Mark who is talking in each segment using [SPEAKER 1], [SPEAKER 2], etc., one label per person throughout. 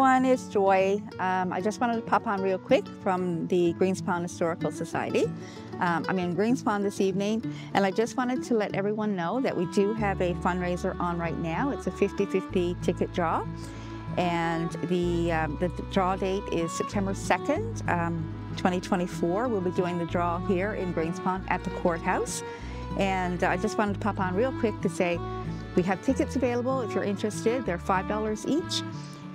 [SPEAKER 1] is Joy. Um, I just wanted to pop on real quick from the Greenspond Historical Society. Um, I'm in Greenspond this evening, and I just wanted to let everyone know that we do have a fundraiser on right now. It's a 50-50 ticket draw, and the, um, the draw date is September 2nd, 2024. We'll be doing the draw here in Greenspond at the courthouse. And I just wanted to pop on real quick to say we have tickets available if you're interested. They're $5 each.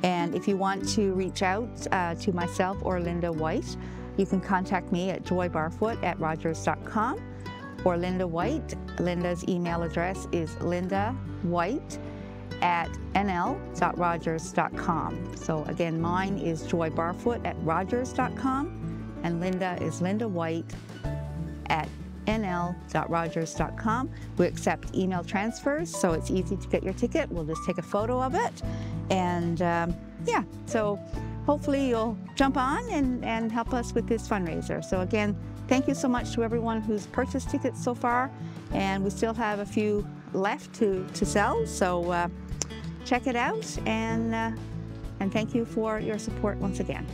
[SPEAKER 1] And if you want to reach out uh, to myself or Linda White, you can contact me at joybarfoot at rogers.com or Linda White. Linda's email address is linda white at nl.rogers.com. So again, mine is joybarfoot at rogers.com and Linda is Linda White at nl.rogers.com. We accept email transfers, so it's easy to get your ticket. We'll just take a photo of it. And um, yeah, so hopefully you'll jump on and, and help us with this fundraiser. So again, thank you so much to everyone who's purchased tickets so far. And we still have a few left to, to sell. So uh, check it out and, uh, and thank you for your support once again.